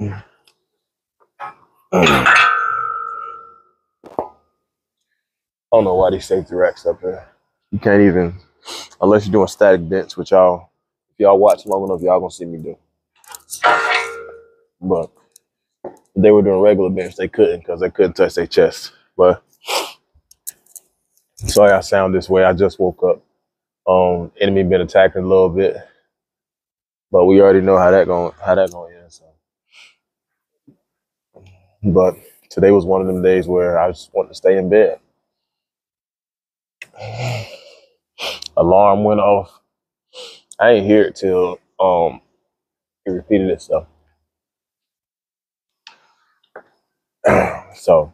I don't know why they safety racks up there. You can't even, unless you're doing static bench, which y'all, if y'all watch long enough, y'all gonna see me do. But they were doing regular bench, they couldn't because they couldn't touch their chest. But sorry I sound this way. I just woke up. Um, enemy been attacking a little bit, but we already know how that going how that going end. So, but today was one of them days where I just wanted to stay in bed. Alarm went off. I ain't hear it till um it repeated itself. so,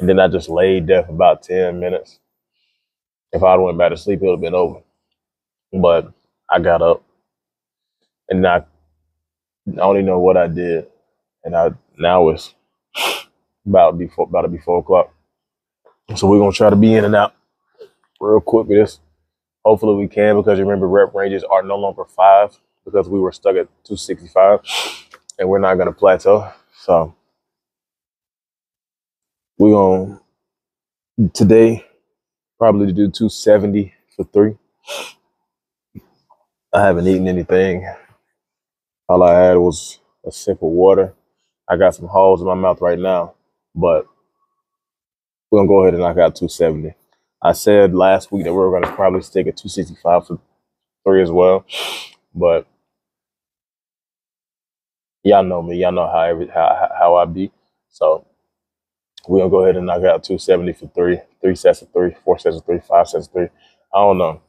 and then I just laid there for about ten minutes. If I'd went back to sleep, it would have been over. But I got up and I, I don't even know what I did. And I now it's about before about to be four o'clock. So we're gonna try to be in and out real quick with this. Hopefully we can because remember rep ranges are no longer five because we were stuck at 265 and we're not gonna plateau. So we're gonna today probably do 270 for three. I haven't eaten anything. All I had was a sip of water. I got some holes in my mouth right now, but we're gonna go ahead and knock out 270. I said last week that we were gonna probably stick at 265 for three as well, but y'all know me. Y'all know how every how how I be. So we're gonna go ahead and knock out 270 for three, three sets of three, four sets of three, five sets of three. I don't know.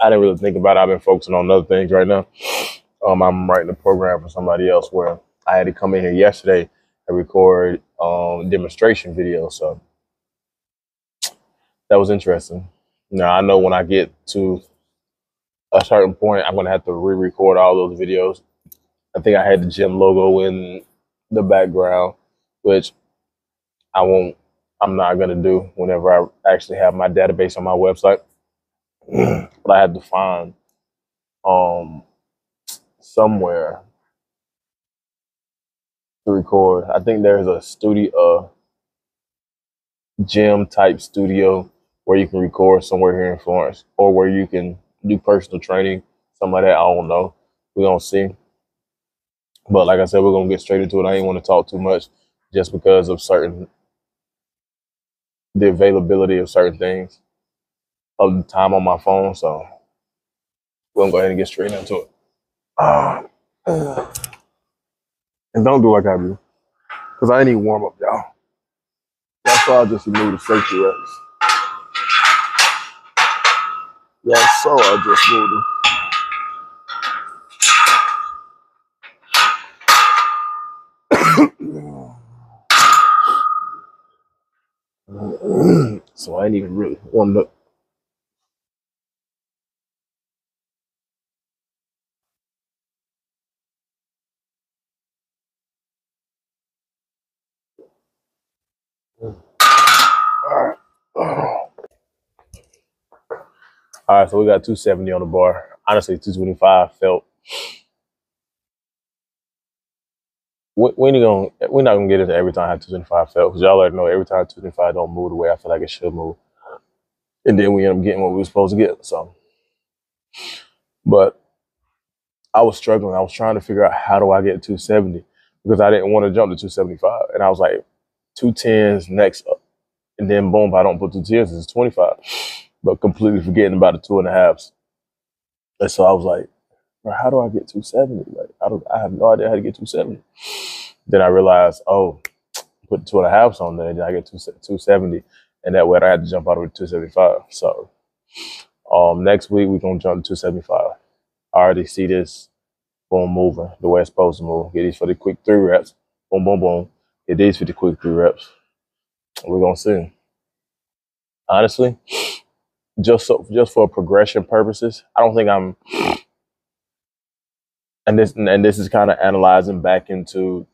I didn't really think about it. I've been focusing on other things right now. Um, I'm writing a program for somebody else where I had to come in here yesterday and record um demonstration video. So that was interesting. Now I know when I get to a certain point, I'm gonna have to re-record all those videos. I think I had the gym logo in the background, which I won't. I'm not gonna do whenever I actually have my database on my website. but I had to find um somewhere to record. I think there's a studio, a gym type studio where you can record somewhere here in Florence, or where you can do personal training, something like that. I don't know. We're gonna see. But like I said, we're gonna get straight into it. I ain't want to talk too much just because of certain the availability of certain things of the time on my phone. So we're gonna go ahead and get straight into it. Ah, uh, and don't do like I do, cause I even warm up, y'all. That's why I just remove the safety racks. Y'all saw I just moved them. so I ain't even really warmed up. All right, so we got 270 on the bar. Honestly, 225 felt. We, we gonna, we're not gonna get into every time how 225 felt because y'all already know every time 225 don't move the way I feel like it should move, and then we end up getting what we were supposed to get. So, but I was struggling. I was trying to figure out how do I get 270 because I didn't want to jump to 275, and I was like, two tens next, up, and then boom, if I don't put two tens, it's 25, but completely forgetting about the two and a halves. And so I was like, how do I get 270? Like, I don't, I have no idea how to get 270. Then I realized, oh, put two and a halves on there, and then I get two, 270. And that way I had to jump out of 275. So um, next week we're gonna jump to 275. I already see this boom moving the way it's supposed to move. Get these for the quick three reps. Boom, boom, boom. Get these for the quick three reps. We're gonna see. Honestly, just so just for progression purposes, I don't think I'm and this and this is kind of analyzing back into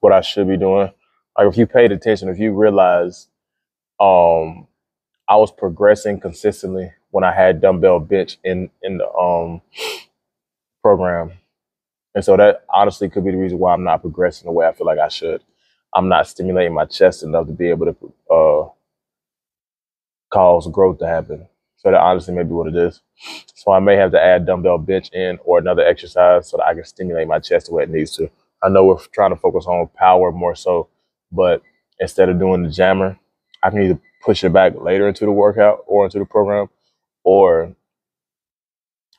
what I should be doing. Like if you paid attention, if you realize um I was progressing consistently when I had dumbbell bench in in the um program And so that honestly could be the reason why I'm not progressing the way I feel like I should. I'm not stimulating my chest enough to be able to uh, cause growth to happen. So that honestly may be what it is. So I may have to add dumbbell bench in or another exercise so that I can stimulate my chest the way it needs to. I know we're trying to focus on power more so, but instead of doing the jammer, I can either push it back later into the workout or into the program, or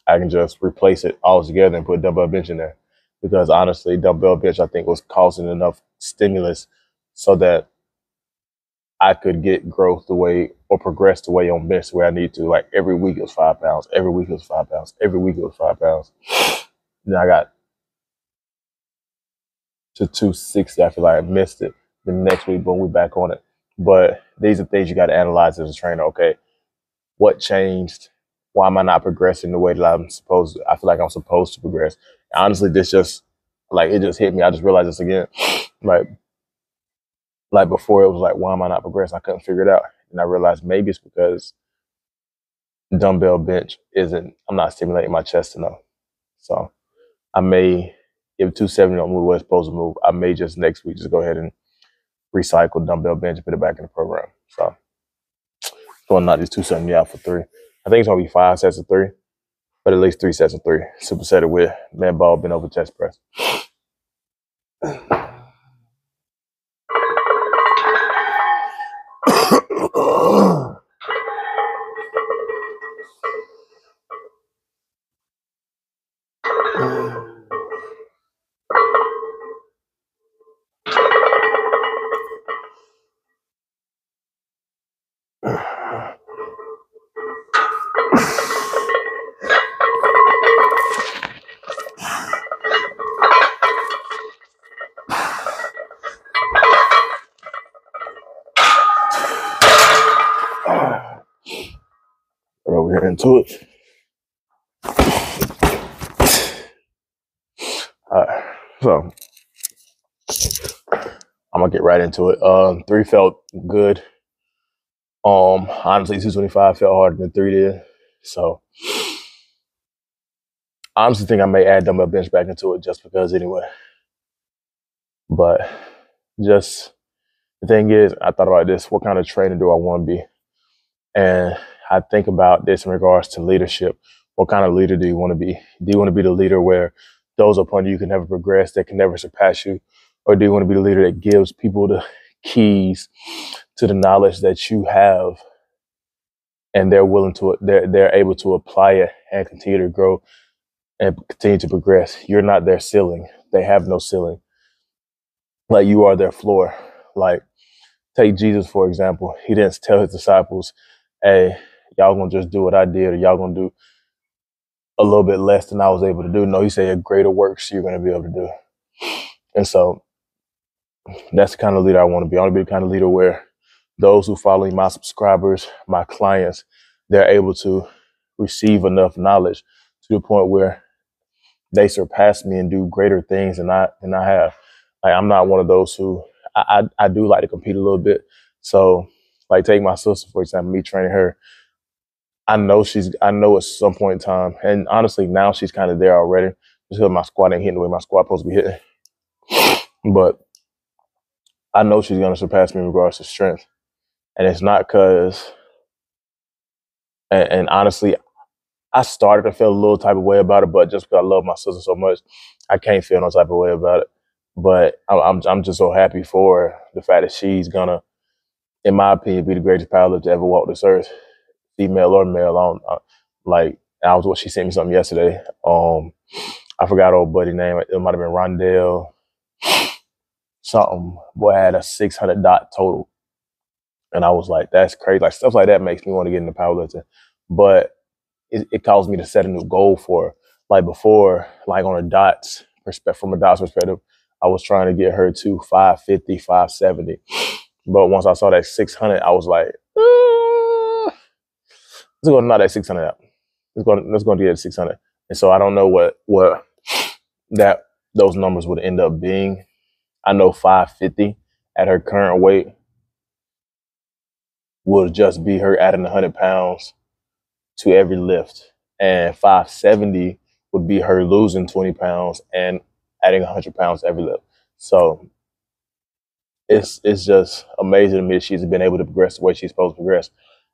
I can just replace it all together and put dumbbell bench in there. Because honestly, dumbbell bench I think was causing enough stimulus so that I could get growth the way or progress the way on bench the way I need to. Like every week it was five pounds, every week it was five pounds, every week it was five pounds. Then I got to 260. I feel like I missed it. The next week, boom, we back on it. But these are things you got to analyze as a trainer. Okay, what changed? Why am I not progressing the way that I'm supposed to? I feel like I'm supposed to progress. Honestly, this just like it just hit me. I just realized this again. Like like before it was like, why am I not progressing? I couldn't figure it out. And I realized maybe it's because dumbbell bench isn't I'm not stimulating my chest enough. So I may if 270 don't move where it's supposed to move, I may just next week just go ahead and recycle dumbbell bench and put it back in the program. So I'm not just 270 out for three. I think it's gonna be five sets of three, but at least three sets of three. Superset it with med ball, bent over chest press. Right over here into it. All right, so I'm gonna get right into it. Um, three felt good. Um, honestly, 225 felt harder than three did. So, I honestly think I may add dumbbell bench back into it just because anyway. But just the thing is, I thought about this: what kind of trainer do I want to be? And I think about this in regards to leadership. What kind of leader do you want to be? Do you want to be the leader where those upon you can never progress, that can never surpass you? Or do you want to be the leader that gives people the keys to the knowledge that you have and they're willing to they're they're able to apply it and continue to grow and continue to progress. You're not their ceiling. They have no ceiling. Like you are their floor. Like take Jesus for example. He didn't tell his disciples, "Hey, y'all gonna just do what I did, or y'all gonna do a little bit less than I was able to do." No, he said, a "Greater works you're gonna be able to do." And so that's the kind of leader I want to be. I want to be the kind of leader where those who follow me, my subscribers, my clients, they're able to receive enough knowledge to the point where they surpass me and do greater things than I than I have. Like I'm not one of those who I, I, I do like to compete a little bit. So like take my sister for example, me training her. I know she's I know at some point in time, and honestly now she's kind of there already. Just because my squat ain't hitting the way my squat supposed to be hitting. But I know she's gonna surpass me in regards to strength. And it's not because and, and honestly, I started to feel a little type of way about it, but just because I love my sister so much, I can't feel no type of way about it. But I'm I'm, I'm just so happy for the fact that she's gonna, in my opinion, be the greatest powerlifter to ever walk this earth, female or male. On like I was what she sent me something yesterday. Um, I forgot old buddy name. It might have been Rondell something. Boy had a 600 dot total, and I was like, that's crazy. Like stuff like that makes me want to get into powerlifting, but it, it caused me to set a new goal for like before, like on a dots perspective, from a dots perspective, I was trying to get her to 550, 570. But once I saw that 600, I was like, uh, let's go knock that 600 out. Let's go, let's go to get 600. And so I don't know what, what that, those numbers would end up being. I know 550 at her current weight would just be her adding 100 pounds to every lift. And 570 would be her losing 20 pounds and adding 100 pounds every lift. So it's it's just amazing to me that she's been able to progress the way she's supposed to progress.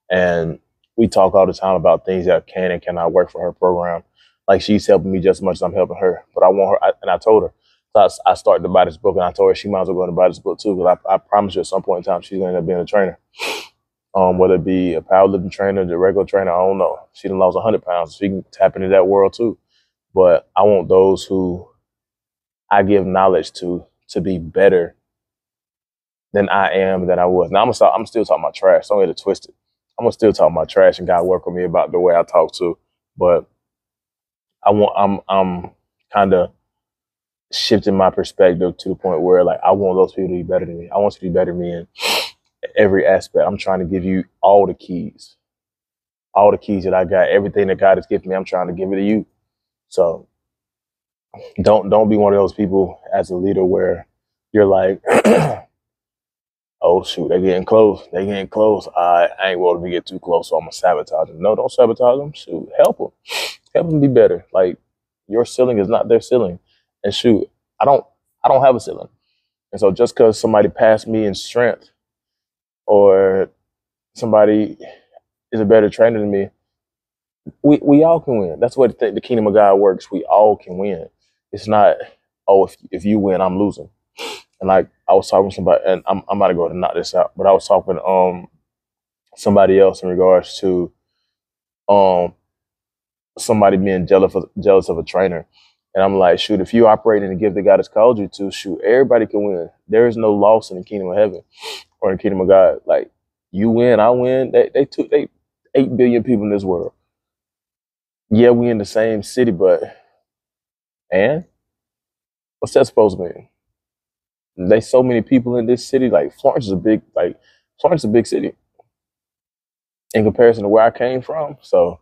And we talk all the time about things that can and cannot work for her program. Like she's helping me just as much as I'm helping her. But I want her, I, and I told her, so I, I started to buy this book, and I told her she might as well go and buy this book too, because I, I promise you at some point in time she's going to end up being a trainer. Um, whether it be a powerlifting trainer, the regular trainer, I don't know. She done lost 100 pounds. She can tap into that world too. But I want those who I give knowledge to to be better than I am than I was. Now I'm gonna I'm still talking about trash. Don't get it twisted. I'm gonna still talk about trash and God work with me about the way I talk to. But I want I'm I'm kind of shifting my perspective to the point where like I want those people to be better than me. I want you to be better than me in every aspect. I'm trying to give you all the keys, all the keys that I got, everything that God has given me. I'm trying to give it to you. So don't don't be one of those people as a leader where you're like, oh shoot, they're getting close, they're getting close. I, I ain't willing to get too close, so I'm gonna sabotage them. No, don't sabotage them. Shoot, help them, help them be better. Like your ceiling is not their ceiling, and shoot, I don't I don't have a ceiling, and so just because somebody passed me in strength or somebody is a better trainer than me, we we all can win. That's what the, the kingdom of God works. We all can win. It's not oh if if you win, I'm losing. And like I was talking to somebody, and I'm I'm about to go to knock this out, but I was talking to um somebody else in regards to um somebody being jealous of jealous of a trainer. And I'm like, shoot, if you operate in the gift that God has called you to, shoot, everybody can win. There is no loss in the kingdom of heaven or in the kingdom of God. Like you win, I win. They they took they eight billion people in this world. Yeah, we in the same city, but and what's that supposed to mean? There's so many people in this city. Like Florence is a big like Florence is a big city in comparison to where I came from. So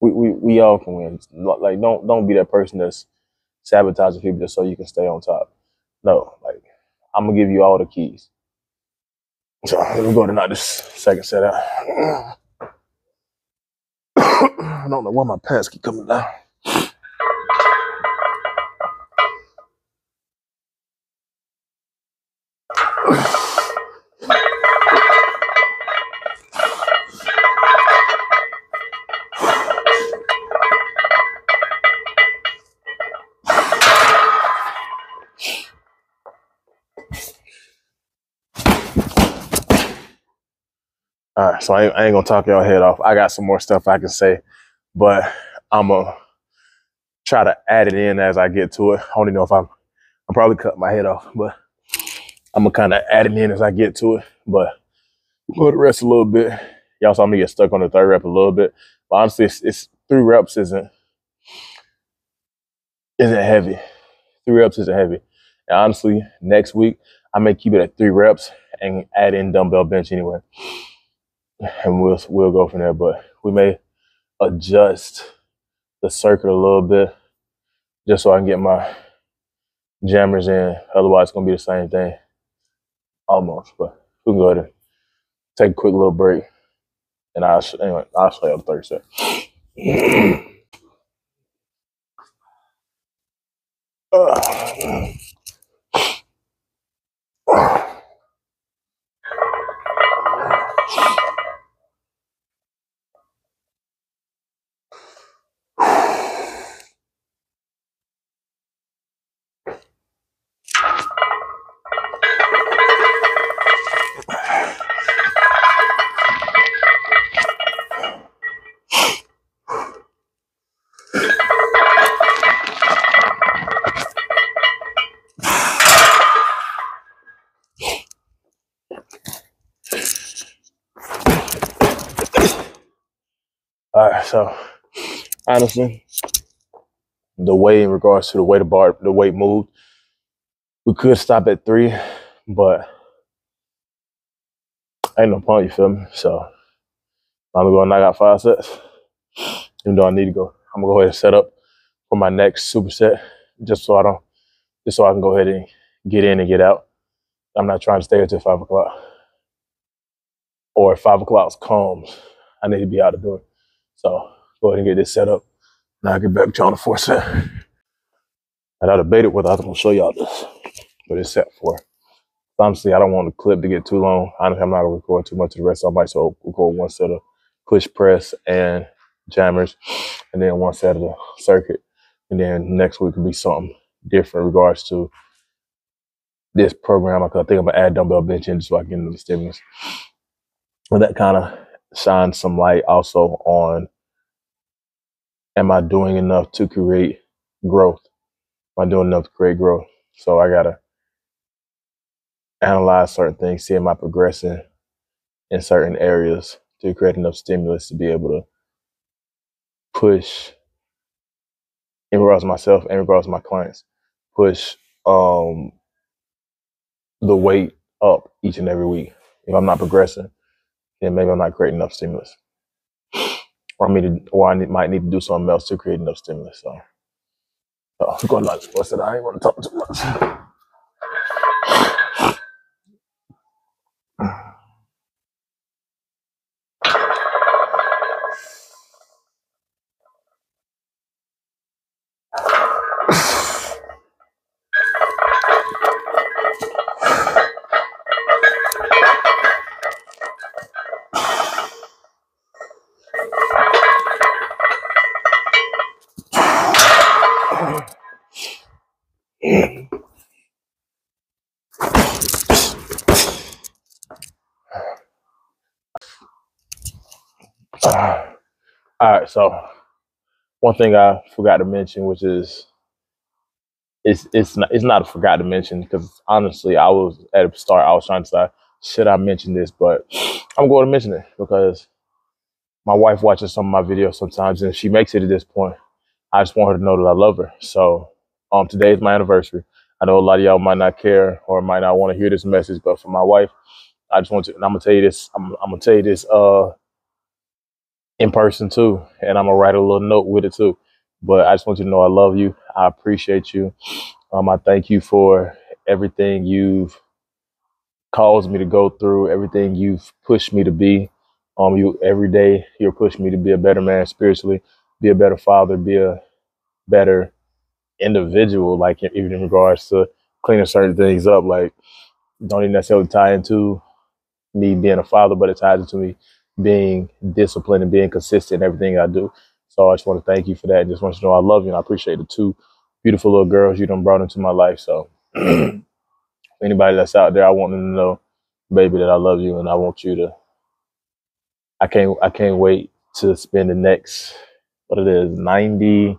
we, we, we all can win. Like don't don't be that person that's sabotaging people just so you can stay on top. No, like I'm gonna give you all the keys. So let me go to knock this second set out. I don't know why my pants keep coming down. So I ain't, I ain't gonna talk y'all head off. I got some more stuff I can say, but I'm gonna try to add it in as I get to it. I don't even know if I'm I'm probably cut my head off, but I'm gonna kind of add it in as I get to it. But we'll rest a little bit. Y'all saw me get stuck on the third rep a little bit, but honestly, it's, it's three reps isn't isn't heavy. Three reps isn't heavy. And honestly, next week I may keep it at three reps and add in dumbbell bench anyway and we'll we'll go from there. But we may adjust the circuit a little bit just so I can get my jammers in. Otherwise, it's gonna be the same thing almost. But we can go ahead and take a quick little break, and I'll anyway I'll show you on Thursday. uh. So honestly, the way in regards to the way the bar, the weight moved, we could stop at three, but ain't no point. You feel me? So I'm gonna go and knock out five sets. Even though I need to go, I'm gonna go ahead and set up for my next superset, just so I don't, just so I can go ahead and get in and get out. I'm not trying to stay until five o'clock, or if five o'clock comes, I need to be out the door. So go ahead and get this set up. Now I get back to on the set. And I debated whether I was gonna show y'all this, but it's set for. Honestly, I don't want the clip to get too long. Honestly, I'm not gonna record too much of the rest. I might so record one set of push press and jammers, and then one set of the circuit, and then next week will be something different in regards to this program. I think I'm gonna add dumbbell bench in just so I can get into the stimulus, and that kind of shines some light also on: Am I doing enough to create growth? Am I doing enough to create growth? So I gotta analyze certain things, see am I progressing in certain areas to create enough stimulus to be able to push in regards to myself and in regards to my clients, push um the weight up each and every week. If I'm not progressing, then maybe I'm not creating enough stimulus. Or I mean, or I need, might need to do something else to create enough stimulus. So, so I'm going nuts. What's it? I ain't want to talk too much. All right, so one thing I forgot to mention, which is it's it's not it's not a forgot to mention because honestly, I was at the start I was trying to decide should I mention this, but I'm going to mention it because my wife watches some of my videos sometimes, and she makes it at this point. I just want her to know that I love her. So, um, today is my anniversary. I know a lot of y'all might not care or might not want to hear this message, but for my wife, I just want to. And I'm gonna tell you this. I'm, I'm gonna tell you this. Uh, in person too, and I'm gonna write a little note with it too. But I just want you to know I love you. I appreciate you. Um, I thank you for everything you've caused me to go through, everything you've pushed me to be. Um, you every day you're pushing me to be a better man spiritually, be a better father, be a better individual. Like even in regards to cleaning certain things up, like don't even necessarily tie into me being a father, but it ties into me being disciplined and being consistent in everything I do. So I just want to thank you for that. Just want you to know I love you and I appreciate the two beautiful little girls you done brought into my life. So anybody that's out there, I want them to know, baby, that I love you and I want you to I can't I can't wait to spend the next what it is, 90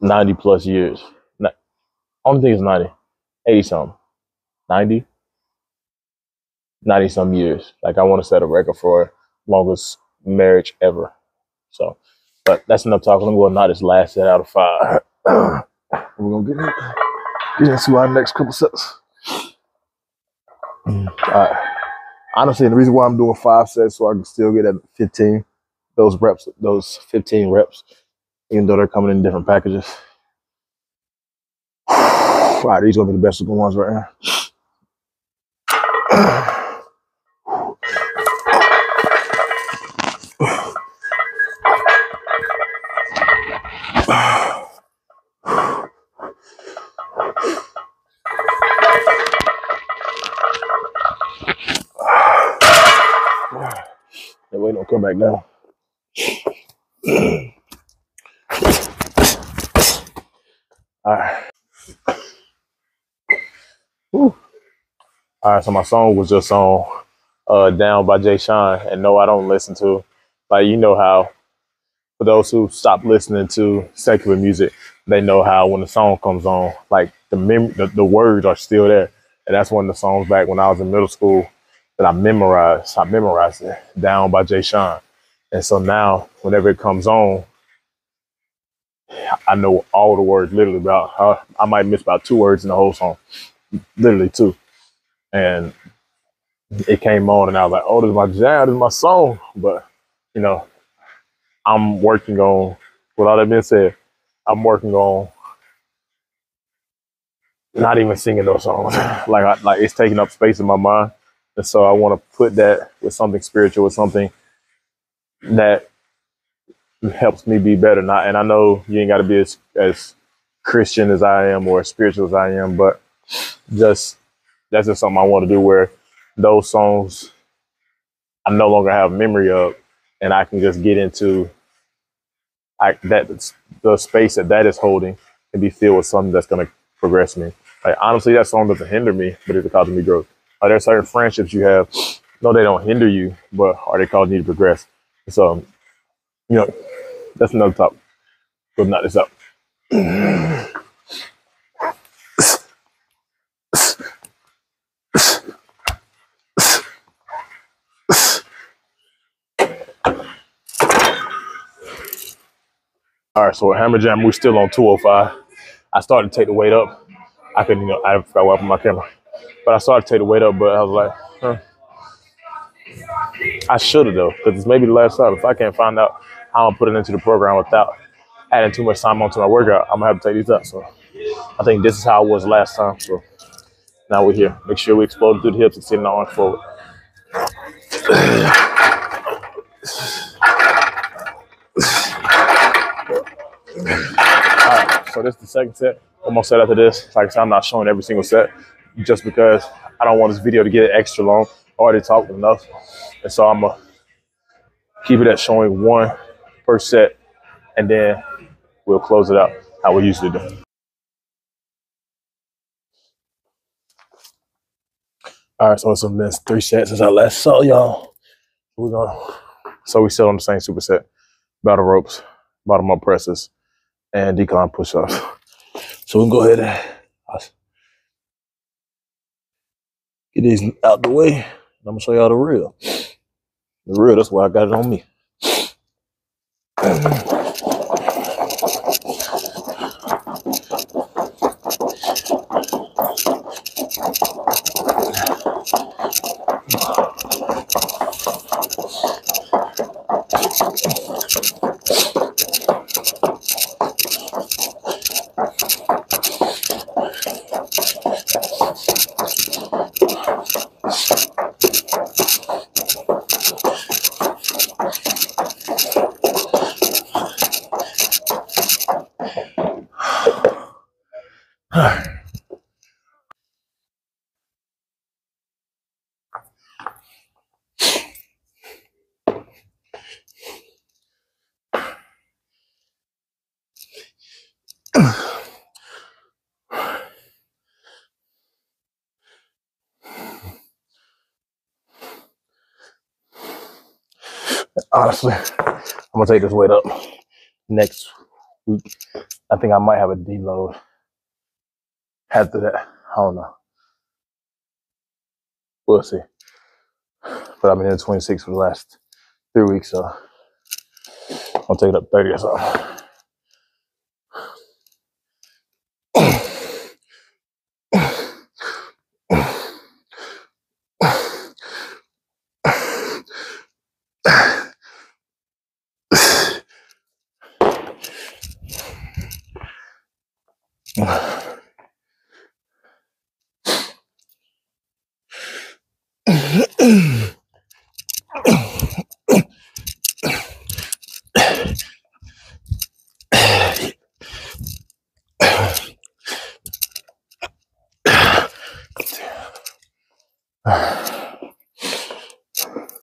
90 plus years. Not, I don't think it's 90, 80 something. 90? 90 some years. Like I want to set a record for longest marriage ever. So, but that's enough talking. I'm going to knock this last set out of five. We're gonna get in, get into our next couple sets. All right. Honestly, the reason why I'm doing five sets so I can still get at 15 those reps, those 15 reps, even though they're coming in different packages. All right, these are gonna be the best looking ones right here. back down. All right. Whew. All right, so my song was just on uh, Down by Jay Sean. And no, I don't listen to, like, you know how, for those who stop listening to secular music, they know how when the song comes on, like, the, mem- the, the words are still there. And that's one of the songs back when I was in middle school that I memorized. I memorized it, Down by Jay Sean. And so now, whenever it comes on, I know all the words literally about, I might miss about two words in the whole song, literally two. And it came on and I was like, oh, this is my jam, this is my song. But, you know, I'm working on, with all that being said, I'm working on not even singing those songs. like, I, like it's taking up space in my mind. And so I want to put that with something spiritual, with something that helps me be better. Not, and I know you ain't got to be as as Christian as I am or as spiritual as I am, but just that's just something I want to do. Where those songs I no longer have memory of, and I can just get into I that the space that that is holding can be filled with something that's going to progress me. Like honestly, that song doesn't hinder me, but it's causing me growth. Are there certain friendships you have? No, they don't hinder you, but are they causing you to progress? So, you know, that's another topic. Knock this out. All right, so at Hammer Jam, we're still on 205. I started to take the weight up. I couldn't, you know, I forgot what happened my camera. But I started to take the weight up, but I was like, huh. I should have though, because it's maybe the last time. If I can't find out how I'm putting into the program without adding too much time onto my workout, I'm gonna have to take these up. So I think this is how it was last time. So now we're here. Make sure we explode through the hips and sitting on forward. All right, so this is the second set. More set after this. Like I said, I'm not showing every single set just because I don't want this video to get extra long. I already talked enough. And so I'm going to keep it at showing one per set, and then we'll close it out how we usually do. All right, so it's been three sets since I last saw y'all. We're going so we still on the same superset. Battle ropes, bottom up presses, and decline push-ups. So we can go ahead and uh, get these out the way. I'm gonna show y'all the real. The real, that's why I got it on me. I'm gonna take this weight up next week. I think I might have a deload after that. I don't know. We'll see. But I've been in 26 for the last three weeks, so I'll take it up 30 or something.